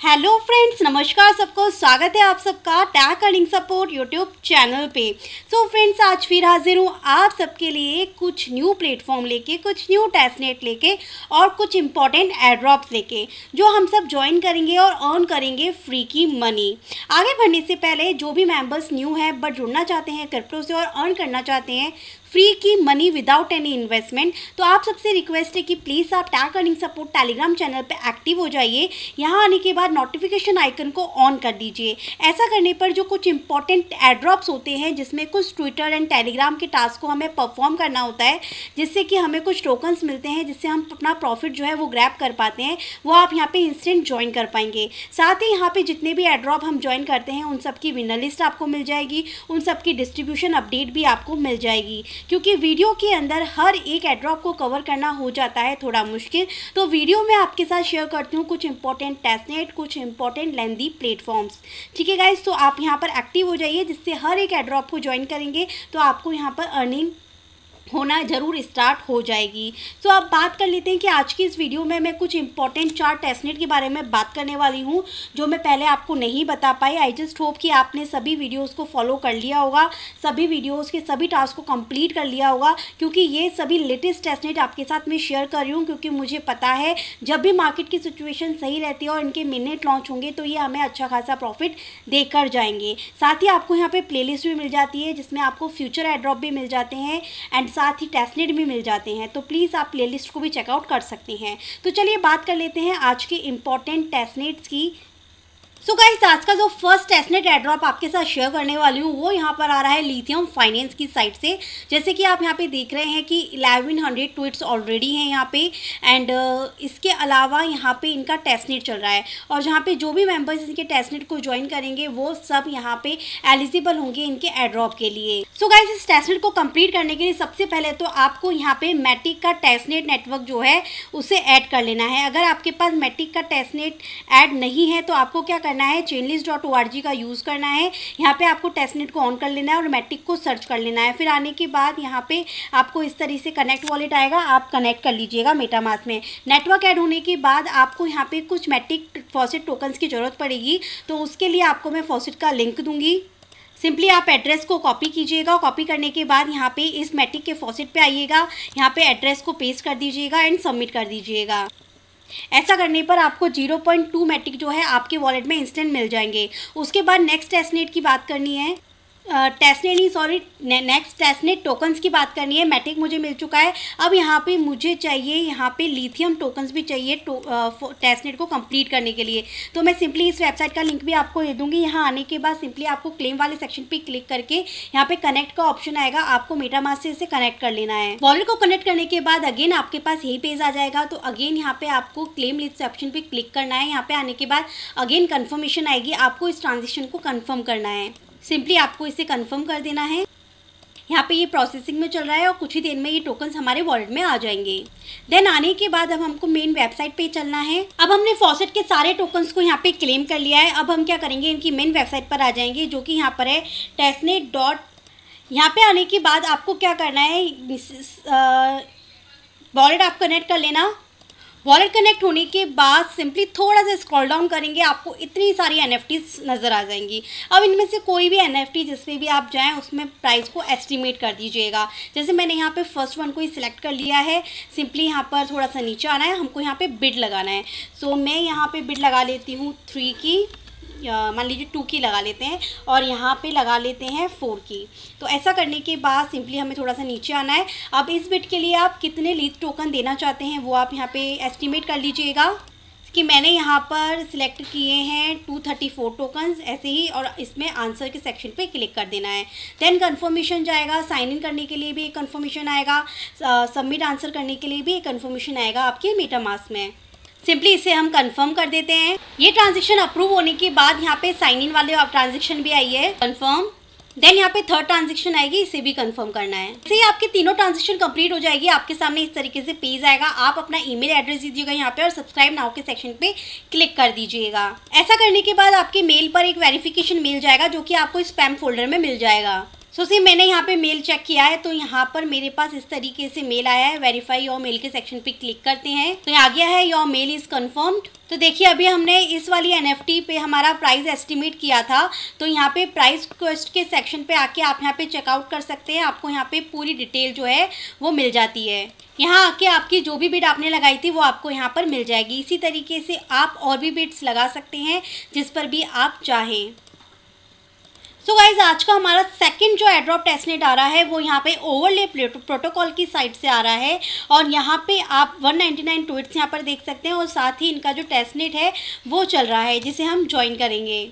Hello friends नमस्कार, सबको स्वागत है आप सबका tech earning support YouTube channel पे। सो so फ्रेंड्स आज फिर हाजिर हूँ आप सबके लिए कुछ न्यू प्लेटफॉर्म लेके, कुछ न्यू टेस्टनेट लेके और कुछ इंपॉर्टेंट एड्रॉप्स लेके, जो हम सब ज्वाइन करेंगे और अर्न करेंगे फ्री की मनी आगे बढ़ने से पहले, जो भी मेंबर्स न्यू हैं बट जुड़ना चाहते हैं क्रिप्टो से और अर्न करना चाहते हैं फ्री की मनी विदाउट एनी इन्वेस्टमेंट तो आप सबसे रिक्वेस्ट है कि प्लीज़ आप tag earning support Telegram channel पे एक्टिव हो जाइए। यहाँ आने के बाद नोटिफिकेशन आइकन को ऑन कर दीजिए। ऐसा करने पर जो कुछ इंपॉर्टेंट एड्रॉप्स होते हैं, जिसमें कुछ ट्विटर एंड टेलीग्राम के टास्क को हमें परफॉर्म करना होता है, जिससे कि हमें कुछ टोकन्स मिलते हैं, जिससे हम अपना प्रॉफिट जो है वो ग्रैप कर पाते हैं, वो आप यहाँ पे इंस्टेंट ज्वाइन कर पाएँगे। साथ ही यहाँ पे जितने भी एड्रॉप हम ज्वाइन करते हैं, उन सब की विनर लिस्ट आपको मिल जाएगी, उन सब की डिस्ट्रीब्यूशन अपडेट भी आपको मिल जाएगी। क्योंकि वीडियो के अंदर हर एक एड्रॉप को कवर करना हो जाता है थोड़ा मुश्किल। तो वीडियो में आपके साथ शेयर करती हूँ कुछ इंपॉर्टेंट टेस्टनेट कुछ इंपॉर्टेंट लेंदी प्लेटफॉर्म्स ठीक है गाइज़ तो आप यहाँ पर एक्टिव हो जाइए, जिससे हर एक एड्रॉप को ज्वाइन करेंगे तो आपको यहाँ पर अर्निंग होना ज़रूर स्टार्ट हो जाएगी। सो so, अब बात कर लेते हैं कि आज की इस वीडियो में मैं कुछ इंपॉर्टेंट चार टेस्टनेट के बारे में बात करने वाली हूँ जो मैं पहले आपको नहीं बता पाई। आई जस्ट होप कि आपने सभी वीडियोस को फॉलो कर लिया होगा सभी वीडियोस के सभी टास्क को कंप्लीट कर लिया होगा क्योंकि ये सभी लेटेस्ट टेस्टनेट आपके साथ मैं शेयर कर रही हूँ क्योंकि मुझे पता है जब भी मार्केट की सिचुएशन सही रहती है और इनके मिनट लॉन्च होंगे तो ये हमें अच्छा खासा प्रॉफिट देकर जाएँगे। साथ ही आपको यहाँ पर प्ले भी मिल जाती है जिसमें आपको फ्यूचर एड्रॉप भी मिल जाते हैं एंड साथ ही टेस्टनेट भी मिल जाते हैं तो प्लीज़ आप प्लेलिस्ट को भी चेकआउट कर सकते हैं। तो चलिए बात कर लेते हैं आज के इंपॉर्टेंट टेस्टनेट्स की सो गाइस आज का जो फ़र्स्ट टेस्टनेट एड्रॉप आपके साथ शेयर करने वाली हूँ वो यहाँ पर आ रहा है लिथियम फाइनेंस की साइड से। जैसे कि आप यहाँ पे देख रहे हैं कि 1100 ट्वीट्स ऑलरेडी हैं यहाँ पे एंड uh, इसके अलावा यहाँ पे इनका टेस्टनेट चल रहा है। और जहाँ पे जो भी मेंबर्स इनके टेस्टनेट को ज्वाइन करेंगे वो सब यहाँ पे एलिजिबल होंगे इनके एड्रॉप के लिए। सो so गाइज़ इस टेस्टनेट को कंप्लीट करने के लिए सबसे पहले तो आपको यहाँ पे मैटिक का टेस्टनेट नेटवर्क जो है उसे ऐड कर लेना है। अगर आपके पास मैटिक का टेस्टनेट ऐड नहीं है तो आपको क्या करना है चेनलिस डॉट ओ का यूज़ करना है, यहाँ पे आपको टेस्टनेट को ऑन कर लेना है और मैटिक को सर्च कर लेना है। फिर आने के बाद यहाँ पे आपको इस तरीके से कनेक्ट वॉलेट आएगा, आप कनेक्ट कर लीजिएगा मेटामास में। नेटवर्क ऐड होने के बाद आपको यहाँ पे कुछ मैट्रिक फॉसिट टोकन्स की ज़रूरत पड़ेगी तो उसके लिए आपको मैं फॉसिट का लिंक दूँगी। सिंपली आप एड्रेस को कॉपी कीजिएगा कॉपी करने के बाद यहाँ पे इस मैटिक के फॉसिट पे आइएगा, यहाँ पे एड्रेस को पेस्ट कर दीजिएगा एंड सबमिट कर दीजिएगा। ऐसा करने पर आपको 0.2 मैट्रिक जो है आपके वॉलेट में इंस्टेंट मिल जाएँगे। उसके बाद नेक्स्ट एस्टिनेट की बात करनी है। टेस्टनेट नहीं सॉरी नेक्स्ट टेस्टनेट टोकन्स की बात करनी है मैटिक मुझे मिल चुका है। अब यहाँ पे मुझे चाहिए यहाँ पे लिथियम टोकन्स भी चाहिए टो, टेस्टनेट को कंप्लीट करने के लिए। तो मैं सिंपली इस वेबसाइट का लिंक भी आपको दे दूँगी। यहाँ आने के बाद सिंपली आपको क्लेम वाले सेक्शन पर क्लिक करके यहाँ पे कनेक्ट का ऑप्शन आएगा। आपको मेटामास से इसे कनेक्ट कर लेना है। वॉलेट को कनेक्ट करने के बाद अगेन आपके पास यही पेज आ जाएगा। तो अगेन यहाँ पे आपको क्लेम लिस्ट ऑप्शन पे क्लिक करना है। यहाँ पे आने के बाद अगेन कन्फर्मेशन आएगी। आपको इस ट्रांजेक्शन को कन्फर्म करना है। सिंपली आपको इसे कंफर्म कर देना है। यहाँ पे ये प्रोसेसिंग में चल रहा है और कुछ ही देर में ये टोकन्स हमारे वॉलेट में आ जाएँगे। देन आने के बाद अब हमको मेन वेबसाइट पे चलना है। अब हमने फॉसेट के सारे टोकन्स को यहाँ पे क्लेम कर लिया है। अब हम क्या करेंगे, इनकी मेन वेबसाइट पर आ जाएँगे, जो कि यहाँ पर है टेस्टनेट डॉट यहाँ पे आने के बाद आपको क्या करना है वॉलेट आप कनेक्ट कर लेना। वॉलेट कनेक्ट होने के बाद सिंपली थोड़ा सा स्क्रॉल डाउन करेंगे आपको इतनी सारी एन नज़र आ जाएँगी। अब इनमें से कोई भी एन जिस जिसमें भी आप जाएँ उसमें प्राइस को एस्टिमेट कर दीजिएगा। जैसे मैंने यहाँ पे फ़र्स्ट वन को ही सिलेक्ट कर लिया है सिंपली यहाँ पर थोड़ा सा नीचे आना है हमको यहाँ पे बिड लगाना है। सो so, मैं यहाँ पे बिड लगा लेती हूँ थ्री की। मान लीजिए टू की लगा लेते हैं और यहाँ पे लगा लेते हैं फोर की। तो ऐसा करने के बाद सिंपली हमें थोड़ा सा नीचे आना है। अब इस बिट के लिए आप कितने लीड टोकन देना चाहते हैं वो आप यहाँ पे एस्टिमेट कर लीजिएगा। कि मैंने यहाँ पर सिलेक्ट किए हैं टू थर्टी फोर टोकन्स ऐसे ही और इसमें आंसर के सेक्शन पे क्लिक कर देना है। देन कन्फर्मेशन जाएगा साइन इन करने के लिए भी एक कन्फर्मेशन आएगा सबमिट आंसर करने के लिए भी एक कन्फर्मेशन आएगा आपके मीटामास में। सिंपली इसे हम कंफर्म कर देते हैं। ये ट्रांजेक्शन अप्रूव होने के बाद यहाँ पे साइन इन वाले ट्रांजेक्शन भी आई है। कंफर्म देन यहाँ पे थर्ड ट्रांजेक्शन आएगी, इसे भी कंफर्म करना है। जैसे आपकी तीनों ट्रांजेक्शन कंप्लीट हो जाएगी, आपके सामने इस तरीके से पेज आएगा। आप अपना ईमेल एड्रेस दीजिएगा यहाँ पे और सब्सक्राइब नाउ के सेक्शन पे क्लिक कर दीजिएगा। ऐसा करने के बाद आपके मेल पर एक वेरिफिकेशन मिल जाएगा, जो कि आपको स्पैम फोल्डर में मिल जाएगा। सो सी मैंने यहाँ पे मेल चेक किया है तो यहाँ पर मेरे पास इस तरीके से मेल आया है। वेरीफाई योर मेल के सेक्शन पे क्लिक करते हैं। तो आ गया है योर मेल इज़ कन्फर्म्ड तो देखिए, अभी हमने इस वाली एनएफटी पे हमारा प्राइस एस्टिमेट किया था। तो यहाँ पे प्राइस क्वेस्ट के सेक्शन पे आके आप यहाँ पे चेकआउट कर सकते हैं। आपको यहाँ पे पूरी डिटेल जो है, वो मिल जाती है। यहाँ आके आपकी जो भी बिड आपने लगाई थी, वो आपको यहाँ पर मिल जाएगी। इसी तरीके से आप और भी बिड्स लगा सकते हैं, जिस पर भी आप चाहें। सो गाइज़ आज का हमारा सेकंड जो एड्रॉप टेस्टनेट आ रहा है, वो यहाँ पे ओवरले प्रोटोकॉल की साइड से आ रहा है। और यहाँ पे आप 199 नाइन ट्वीट्स यहाँ पर देख सकते हैं और साथ ही इनका जो टेस्टनेट है, वो चल रहा है, जिसे हम ज्वाइन करेंगे।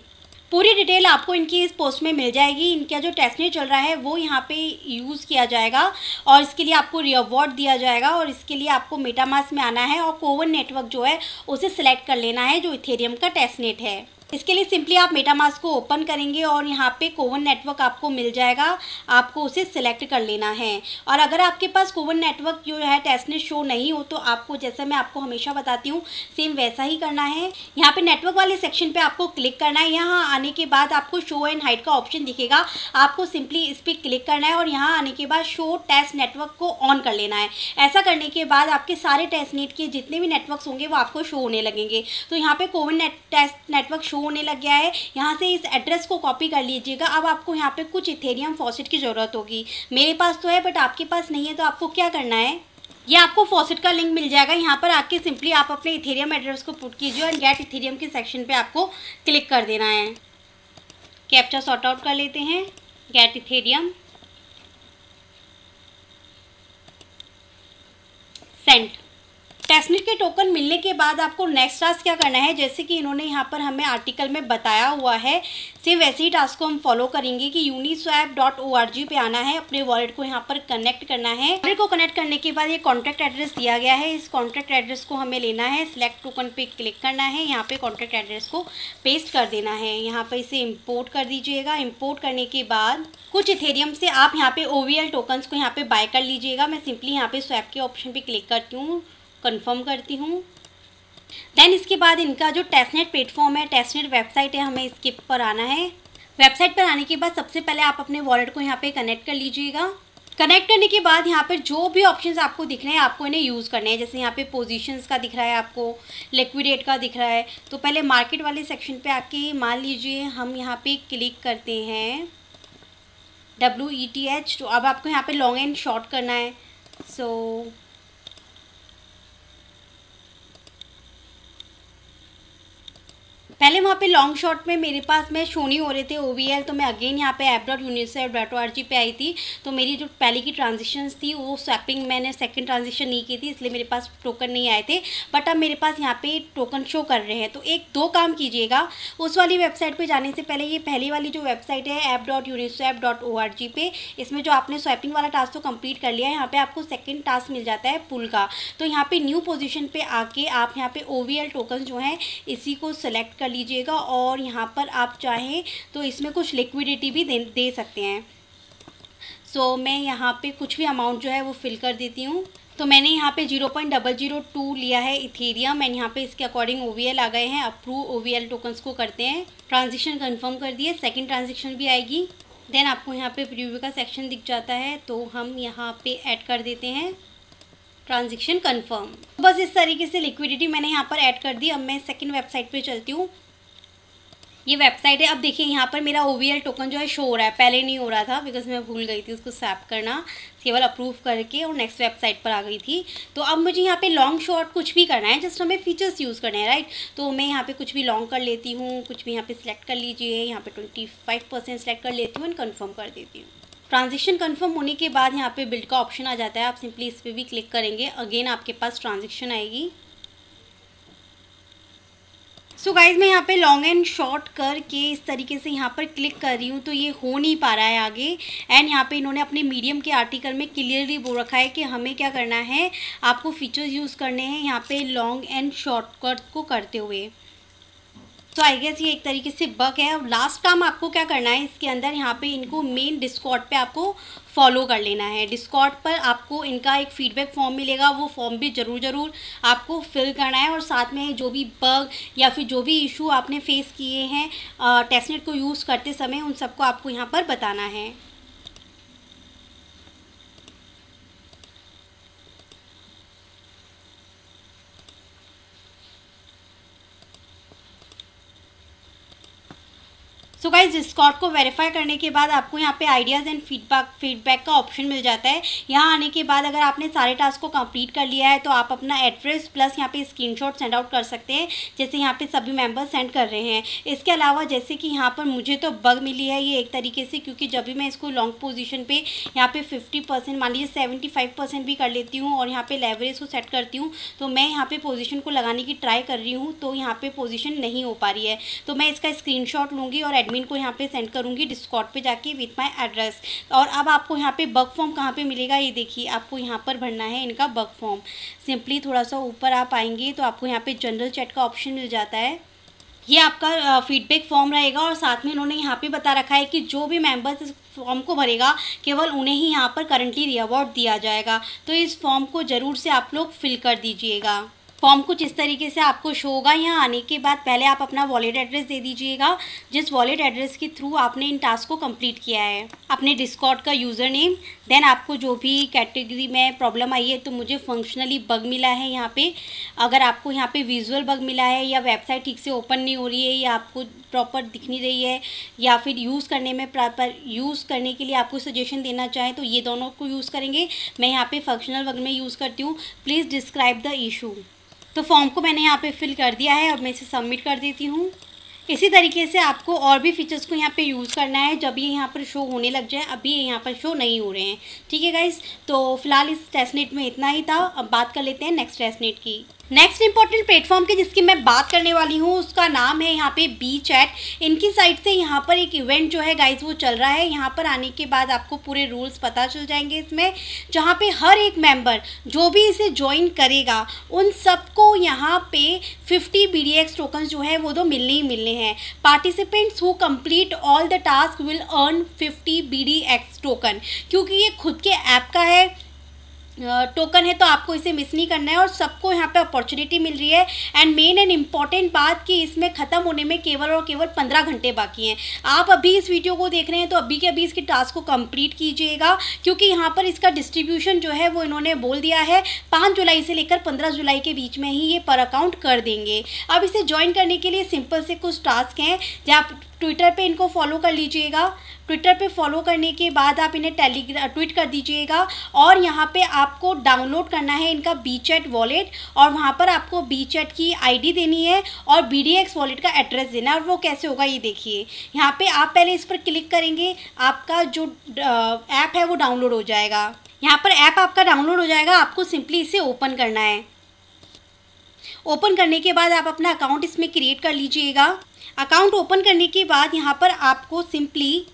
पूरी डिटेल आपको इनकी इस पोस्ट में मिल जाएगी। इनका जो टेस्टनेट चल रहा है, वो यहाँ पे यूज़ किया जाएगा और इसके लिए आपको रिवॉर्ड दिया जाएगा और इसके लिए आपको मेटामास में आना है और कोवन नेटवर्क जो है, उसे सिलेक्ट कर लेना है, जो इथेरियम का टेस्टनेट है। इसके लिए सिंपली आप मेटामास्क को ओपन करेंगे और यहाँ पे कोवन नेटवर्क आपको मिल जाएगा। आपको उसे सिलेक्ट कर लेना है। और अगर आपके पास कोवन नेटवर्क जो है टेस्ट टेस्टनेट शो नहीं हो तो आपको जैसे मैं आपको हमेशा बताती हूँ, सेम वैसा ही करना है। यहाँ पे नेटवर्क वाले सेक्शन पे आपको क्लिक करना है। यहाँ आने के बाद आपको शो एंड हाइट का ऑप्शन दिखेगा। आपको सिंपली इस पर क्लिक करना है और यहाँ आने के बाद शो टेस्ट नेटवर्क को ऑन कर लेना है। ऐसा करने के बाद आपके सारे टेस्ट नेट के जितने भी नेटवर्क होंगे, वो आपको शो होने लगेंगे। तो यहाँ पे कोवन नेट, टेस्ट नेटवर्क शो होने लग गया है। यहाँ से इस एड्रेस को कॉपी कर लीजिएगा। अब आपको यहाँ पे कुछ इथेरियम फॉसेट की ज़रूरत होगी। मेरे पास तो है बट आपके पास नहीं है तो आपको क्या करना है? ये आपको फॉसेट का लिंक मिल जाएगा। यहाँ पर आके सिंपली आप अपने इथेरियम एड्रेस को पुट कीजिए और गेट इथेरियम के सेक्शन पे आपको क्लिक कर देना है। कैप्चा सॉर्ट आउट कर लेते हैं। गेट इथेरियम सेंट टेस्टनेट के टोकन मिलने के बाद आपको नेक्स्ट टास्क क्या करना है? जैसे कि इन्होंने यहाँ पर हमें आर्टिकल में बताया हुआ है, सिर्फ़ वैसे ही टास्क को हम फॉलो करेंगे कि Uniswap dot O R G पे आना है, अपने वॉलेट को यहाँ पर कनेक्ट करना है। वॉलेट को कनेक्ट करने के बाद ये कॉन्टैक्ट एड्रेस दिया गया है। इस कॉन्टैक्ट एड्रेस को हमें लेना है सिलेक्ट टोकन पे क्लिक करना है, यहाँ पे कॉन्टैक्ट एड्रेस को पेस्ट कर देना है। यहाँ पर इसे इम्पोर्ट कर दीजिएगा। इम्पोर्ट करने के बाद कुछ इथेरियम से आप यहाँ पे ओ टोकन्स को यहाँ पे बाय कर लीजिएगा। मैं सिंपली यहाँ पे स्वैप के ऑप्शन पे क्लिक करती हूँ। कंफर्म करती हूँ। देन इसके बाद इनका जो टेस्टनेट प्लेटफॉर्म है टेस्टनेट वेबसाइट है हमें इसके पर आना है। वेबसाइट पर आने के बाद सबसे पहले आप अपने वॉलेट को यहाँ पे कनेक्ट कर लीजिएगा। कनेक्ट करने के बाद यहाँ पर जो भी ऑप्शंस आपको दिख रहे हैं आपको इन्हें यूज़ करने हैं। जैसे यहाँ पे पोजीशंस का दिख रहा है आपको लिक्विडेट का दिख रहा है। तो पहले मार्केट वाले सेक्शन पे आके मान लीजिए हम यहाँ पे क्लिक करते हैं। डब्ल्यू ई टी एच तो अब आपको यहाँ पे लॉन्ग एंड शॉर्ट करना है। सो so, पहले वहाँ पे लॉन्ग शॉट में मेरे पास मैं शो नहीं हो रहे थे ओवीएल तो मैं अगेन यहाँ पे डॉट यूनिसेफ डॉट जी पे आई थी। तो मेरी जो पहले की ट्रांजेक्शन थी, वो स्वैपिंग मैंने सेकंड ट्रांजेक्शन नहीं की थी, इसलिए मेरे पास टोकन नहीं आए थे। बट अब मेरे पास यहाँ पे टोकन शो कर रहे हैं। तो एक दो काम कीजिएगा। उस वाली वेबसाइट पर जाने से पहले ये पहली वाली जो वेबसाइट है app dot Uniswap dot o पे, इसमें जो आपने स्वैपिंग वाला टास्क तो कंप्लीट कर लिया है, यहाँ पर आपको सेकेंड टास्क मिल जाता है पुल का। तो यहाँ पर न्यू पोजिशन पर आके आप यहाँ पर ओ टोकन जो हैं, इसी को सेलेक्ट कर कर लीजिएगा और यहाँ पर आप चाहें तो इसमें कुछ लिक्विडिटी भी दे दे सकते हैं। सो so, मैं यहाँ पे कुछ भी अमाउंट जो है वो फिल कर देती हूँ। तो मैंने यहाँ पे zero point double zero two लिया है इथेरियम मैंने यहाँ पे इसके अकॉर्डिंग ओ वी एल आ गए हैं। Approve O V L tokens को करते हैं। ट्रांजेक्शन कंफर्म कर दिए। सेकंड ट्रांजेक्शन भी आएगी। देन आपको यहाँ पे प्रीव्यू का सेक्शन दिख जाता है। तो हम यहाँ पे ऐड कर देते हैं। ट्रांजेक्शन कन्फर्म बस इस तरीके से लिक्विडिटी मैंने यहाँ पर ऐड कर दी। अब मैं सेकेंड वेबसाइट पर चलती हूँ। ये वेबसाइट है। अब देखिए, यहाँ पर मेरा OVL टोकन जो है शो हो रहा है। पहले नहीं हो रहा था बिकॉज़ मैं भूल गई थी उसको सैप करना, केवल अप्रूव करके और नेक्स्ट वेबसाइट पर आ गई थी। तो अब मुझे यहाँ पे लॉन्ग शॉर्ट कुछ भी करना है। जस्ट हमें फीचर्स यूज़ करने हैं राइट तो मैं यहाँ पे कुछ भी लॉन्ग कर लेती हूँ। कुछ भी यहाँ पे सिलेक्ट कर लीजिए। यहाँ पे ट्वेंटी फाइव परसेंट सेलेक्ट कर लेती हूँ एंड कन्फर्म कर देती हूँ। ट्रांजेक्शन कन्फर्म होने के बाद यहाँ पे बिल्ड का ऑप्शन आ जाता है। आप सिंपली इस पर भी क्लिक करेंगे। अगेन आपके पास ट्रांजेक्शन आएगी। सो so गाइज़ मैं यहाँ पे लॉन्ग एंड शॉर्ट करके इस तरीके से यहाँ पर क्लिक कर रही हूँ तो ये हो नहीं पा रहा है आगे। एंड यहाँ पे इन्होंने अपने मीडियम के आर्टिकल में क्लियरली बोल रखा है कि हमें क्या करना है। आपको फीचर्स यूज़ करने हैं यहाँ पे लॉन्ग एंड शॉर्टकट को करते हुए। तो आई गेस ये एक तरीके से बग है। और लास्ट काम आपको क्या करना है? इसके अंदर यहाँ पे इनको मेन डिस्कॉट पे आपको फॉलो कर लेना है। डिस्कॉट पर आपको इनका एक फीडबैक फॉर्म मिलेगा। वो फॉर्म भी ज़रूर ज़रूर आपको फिल करना है। और साथ में जो भी बग या फिर जो भी इशू आपने फेस किए हैं टेस्टनेट को यूज़ करते समय उन सबको आपको यहाँ पर बताना है। सो गाइज़ डिस्कॉर्ड को वेरीफाई करने के बाद आपको यहाँ पे आइडियाज़ एंड फीडबैक फीडबैक का ऑप्शन मिल जाता है। यहाँ आने के बाद अगर आपने सारे टास्क को कंप्लीट कर लिया है तो आप अपना एड्रेस प्लस यहाँ पे स्क्रीनशॉट सेंड आउट कर सकते हैं, जैसे यहाँ पे सभी मेंबर्स सेंड कर रहे हैं। इसके अलावा जैसे कि यहाँ पर मुझे तो बग मिली है ये एक तरीके से, क्योंकि जब भी मैं इसको लॉन्ग पोजिशन पर यहाँ पे फिफ्टी परसेंट मान लीजिए सेवेंटी फाइव परसेंट भी कर लेती हूँ और यहाँ पे लेवरेज को सेट करती हूँ तो मैं यहाँ पे पोजीशन को लगाने की ट्राई कर रही हूँ तो यहाँ पे पोजीशन नहीं हो पा रही है। तो मैं इसका स्क्रीनशॉट लूँगी और एडमिन को यहाँ पे सेंड करूँगी डिस्कॉट पे जाके विथ माय एड्रेस और अब आपको यहाँ पे बग फॉर्म कहाँ पे मिलेगा, ये देखिए, आपको यहाँ पर भरना है इनका बग फॉर्म सिंपली थोड़ा सा ऊपर आप आएँगे तो आपको यहाँ पे जनरल चैट का ऑप्शन मिल जाता है। ये आपका फीडबैक फॉर्म रहेगा और साथ में इन्होंने यहाँ पे बता रखा है कि जो भी मेंबर्स इस फॉर्म को भरेगा, केवल उन्हें ही यहाँ पर करंटली रिवॉर्ड दिया जाएगा। तो इस फॉर्म को ज़रूर से आप लोग फिल कर दीजिएगा। फॉर्म कुछ इस तरीके से आपको शो होगा, यहाँ आने के बाद पहले आप अपना वॉलेट एड्रेस दे दीजिएगा, जिस वॉलेट एड्रेस के थ्रू आपने इन टास्क को कंप्लीट किया है। अपने डिस्कॉट का यूज़र नेम देन आपको जो भी कैटेगरी में प्रॉब्लम आई है तो मुझे फंक्शनली बग मिला है यहाँ पे। अगर आपको यहाँ पे विजुअल बग मिला है, या वेबसाइट ठीक से ओपन नहीं हो रही है, या आपको प्रॉपर दिख नहीं रही है, या फिर यूज़ करने में प्रॉपर यूज़ करने के लिए आपको सजेशन देना चाहें तो ये दोनों को यूज़ करेंगे। मैं यहाँ पे फंक्शनल बग में यूज़ करती हूँ। प्लीज़ डिस्क्राइब द इशू तो फॉर्म को मैंने यहाँ पे फिल कर दिया है और मैं इसे सबमिट कर देती हूँ। इसी तरीके से आपको और भी फीचर्स को यहाँ पे यूज़ करना है, जब ये यहाँ पर शो होने लग जाए, अभी ये यहाँ पर शो नहीं हो रहे हैं। ठीक है गाइज़ तो फ़िलहाल इस टेस्टनेट में इतना ही था, अब बात कर लेते हैं नेक्स्ट टेस्टनेट की। नेक्स्ट इंपॉर्टेंट प्लेटफॉर्म की जिसकी मैं बात करने वाली हूँ, उसका नाम है यहाँ पे बी चैट इनकी साइड से यहाँ पर एक इवेंट जो है गाइज़ वो चल रहा है। यहाँ पर आने के बाद आपको पूरे रूल्स पता चल जाएँगे इसमें, जहाँ पे हर एक मेंबर जो भी इसे ज्वाइन करेगा, उन सबको यहाँ पे 50 बी डी एक्स टोकन जो है, वो तो मिलने ही मिलने हैं। Participants who complete all the task will earn 50 B D X token क्योंकि ये खुद के ऐप का है टोकन है तो आपको इसे मिस नहीं करना है और सबको यहाँ पे अपॉर्चुनिटी मिल रही है। एंड मेन एंड इंपॉर्टेंट बात कि इसमें ख़त्म होने में केवल और केवल पंद्रह घंटे बाकी हैं। आप अभी इस वीडियो को देख रहे हैं तो अभी के अभी इसके टास्क को कंप्लीट कीजिएगा, क्योंकि यहाँ पर इसका डिस्ट्रीब्यूशन जो है वो इन्होंने बोल दिया है, पाँच जुलाई से लेकर पंद्रह जुलाई के बीच में ही ये पर अकाउंट कर देंगे। अब इसे ज्वाइन करने के लिए सिंपल से कुछ टास्क हैं, जहाँ ट्विटर पे इनको फॉलो कर लीजिएगा। ट्विटर पे फॉलो करने के बाद आप इन्हें टेलीग्रा ट्वीट कर दीजिएगा और यहाँ पे आपको डाउनलोड करना है इनका बी चैट वॉलेट और वहाँ पर आपको बी चैट की आईडी देनी है और बी डी एक्स वॉलेट का एड्रेस देना है। और वो कैसे होगा ये देखिए। यहाँ पे आप पहले इस पर क्लिक करेंगे, आपका जो ऐप है वो डाउनलोड हो जाएगा। यहाँ पर ऐप आपका डाउनलोड हो जाएगा, आपको सिंपली इसे ओपन करना है। ओपन करने के बाद आप अपना अकाउंट इसमें क्रिएट कर लीजिएगा। अकाउंट ओपन करने के बाद यहाँ पर आपको सिंपली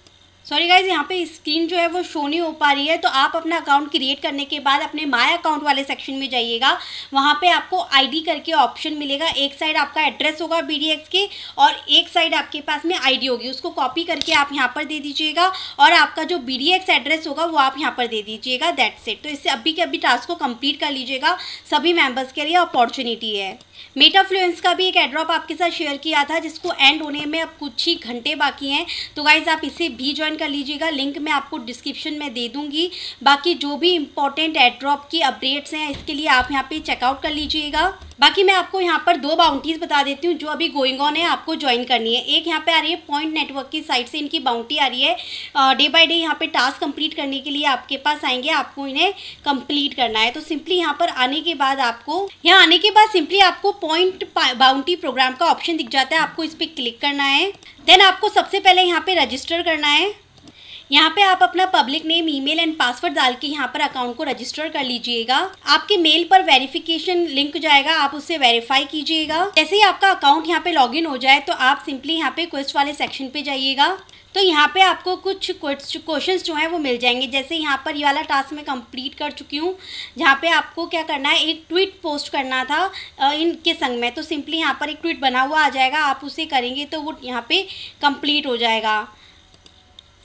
सॉरी गाइज़ यहाँ पे स्क्रीन जो है वो शो नहीं हो पा रही है तो आप अपना अकाउंट क्रिएट करने के बाद अपने माय अकाउंट वाले सेक्शन में जाइएगा। वहाँ पे आपको आईडी करके ऑप्शन मिलेगा। एक साइड आपका एड्रेस होगा बीडीएक्स के और एक साइड आपके पास में आईडी होगी। उसको कॉपी करके आप यहाँ पर दे दीजिएगा और आपका जो बीडीएक्स एड्रेस होगा, वो आप यहाँ पर दे दीजिएगा। दैट सेट तो इससे अभी के अभी टास्क को कंप्लीट कर लीजिएगा। सभी मेंबर्स के लिए अपॉर्चुनिटी है। मेटाफ्लुएंस का भी एक एड्रॉप आपके साथ शेयर किया था, जिसको एंड होने में अब कुछ ही घंटे बाकी हैं। तो गाइज़ आप इसे भी ज्वाइन कर लीजिएगा। लिंक मैं आपको डिस्क्रिप्शन में दे दूँगी। बाकी जो भी इंपॉर्टेंट एड्रॉप की अपडेट्स हैं, इसके लिए आप यहाँ पे चेकआउट कर लीजिएगा। बाकी मैं आपको यहाँ पर दो बाउंड्रीज बता देती हूँ, जो अभी गोइंग ऑन है, आपको ज्वाइन करनी है। एक यहाँ पे आ रही है पॉइंट नेटवर्क की साइड से इनकी बाउंड्री आ रही है। डे बाय डे यहाँ पे टास्क कंप्लीट करने के लिए आपके पास आएँगे, आपको इन्हें कंप्लीट करना है। तो सिंपली यहाँ पर आने के बाद आपको, यहाँ आने के बाद सिंपली आपको पॉइंट बाउंड्री प्रोग्राम का ऑप्शन दिख जाता है। आपको इस पर क्लिक करना है। देन आपको सबसे पहले यहाँ पे रजिस्टर करना है। यहाँ पे आप अपना public name email and password डाल के यहाँ पर अकाउंट को रजिस्टर कर लीजिएगा। आपके मेल पर वेरिफिकेशन लिंक जाएगा, आप उससे वेरीफाई कीजिएगा। जैसे ही आपका अकाउंट यहाँ पे लॉगिन हो जाए तो आप सिंपली यहाँ पे क्वेस्ट वाले सेक्शन पे जाइएगा। तो यहाँ पे आपको कुछ क्वेश्चंस जो हैं वो मिल जाएँगे। जैसे यहाँ पर ये वाला टास्क मैं कंप्लीट कर चुकी हूँ। जहाँ पे आपको क्या करना है, एक ट्वीट पोस्ट करना था इनके संग में। तो सिंपली यहाँ पर एक ट्वीट बना हुआ आ जाएगा, आप उसे करेंगे तो वो यहाँ पे कंप्लीट हो जाएगा।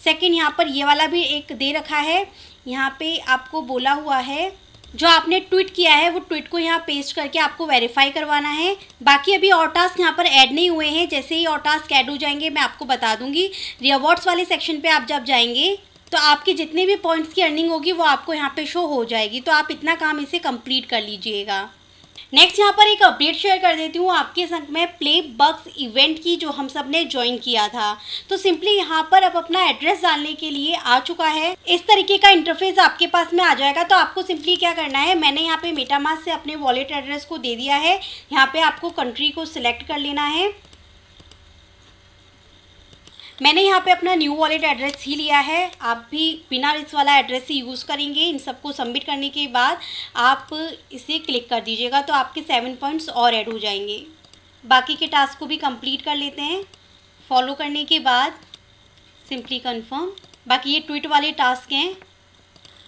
सेकंड यहाँ पर ये वाला भी एक दे रखा है। यहाँ पे आपको बोला हुआ है, जो आपने ट्वीट किया है, वो ट्वीट को यहाँ पेस्ट करके आपको वेरीफाई करवाना है। बाकी अभी और टास्क यहाँ पर ऐड नहीं हुए हैं। जैसे ही और टास्क ऐड हो जाएँगे, मैं आपको बता दूँगी। रिवॉर्ड्स वाले सेक्शन पे आप जब जाएँगे तो आपके जितने भी पॉइंट्स की अर्निंग होगी, वो आपको यहाँ पे शो हो जाएगी। तो आप इतना काम इसे कंप्लीट कर लीजिएगा। नेक्स्ट यहाँ पर एक अपडेट शेयर कर देती हूँ आपके संग में प्ले बक्स इवेंट की जो हम सबने ज्वाइन किया था। तो सिंपली यहाँ पर अब अपना एड्रेस डालने के लिए आ चुका है। इस तरीके का इंटरफेस आपके पास में आ जाएगा। तो आपको सिंपली क्या करना है, मैंने यहाँ पे मेटामास से अपने वॉलेट एड्रेस को दे दिया है। यहाँ पे आपको कंट्री को सिलेक्ट कर लेना है। मैंने यहाँ पे अपना न्यू वॉलेट एड्रेस ही लिया है। आप भी बिना इस वाला एड्रेस ही यूज़ करेंगे। इन सबको सबमिट करने के बाद आप इसे क्लिक कर दीजिएगा तो आपके सेवन पॉइंट्स और ऐड हो जाएँगे। बाकी के टास्क को भी कंप्लीट कर लेते हैं। फॉलो करने के बाद सिंपली कंफर्म बाकी ये ट्विट वाले टास्क हैं।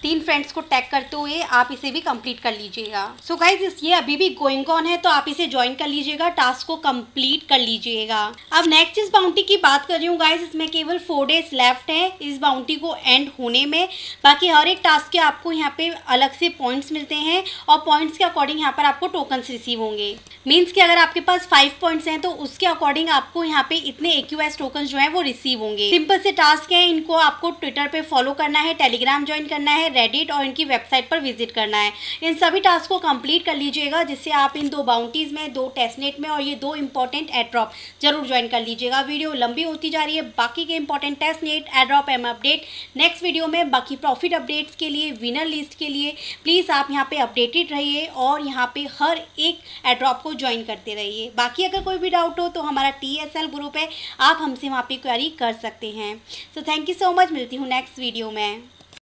तीन फ्रेंड्स को टैग करते हुए आप इसे भी कंप्लीट कर लीजिएगा। सो गाइज़ ये अभी भी गोइंग ऑन है तो आप इसे ज्वाइन कर लीजिएगा टास्क को कंप्लीट कर लीजिएगा। अब नेक्स्ट इस बाउंटी की बात कर रही हूँ गाइज़ इसमें केवल फोर डेज़ लेफ़्ट है इस बाउंटी को एंड होने में। बाकी हर एक टास्क के आपको यहाँ पे अलग से पॉइंट्स मिलते हैं, और पॉइंट्स के अकॉर्डिंग यहाँ पर आपको टोकन्स रिसीव होंगे। मीन्स कि अगर आपके पास फाइव पॉइंट्स हैं तो उसके अकॉर्डिंग आपको यहाँ पे इतने ए टोकन जो है वो रिसीव होंगे। सिंपल से टास्क है, इनको आपको ट्विटर पे फॉलो करना है टेलीग्राम ज्वाइन करना है रेडिट और इनकी वेबसाइट पर विज़िट करना है। इन सभी टास्क को कंप्लीट कर लीजिएगा, जिससे आप इन दो बाउंटीज़ में, दो टेस्टनेट में और ये दो इंपॉर्टेंट एड्रॉप ज़रूर ज्वाइन कर लीजिएगा। वीडियो लंबी होती जा रही है, बाकी के इंपॉर्टेंट टेस्टनेट एड्रॉप एम अपडेट नेक्स्ट वीडियो में बाकी प्रॉफिट अपडेट्स के लिए विनर लिस्ट के लिए प्लीज़ आप यहाँ पे अपडेटेड रहिए और यहाँ पे हर एक एड्रॉप को ज्वाइन करते रहिए। बाकी अगर कोई भी डाउट हो तो हमारा टीएसएल ग्रुप है, आप हमसे वहाँ पे क्वेरी कर सकते हैं। So thank you so much मिलती हूँ नेक्स्ट वीडियो में।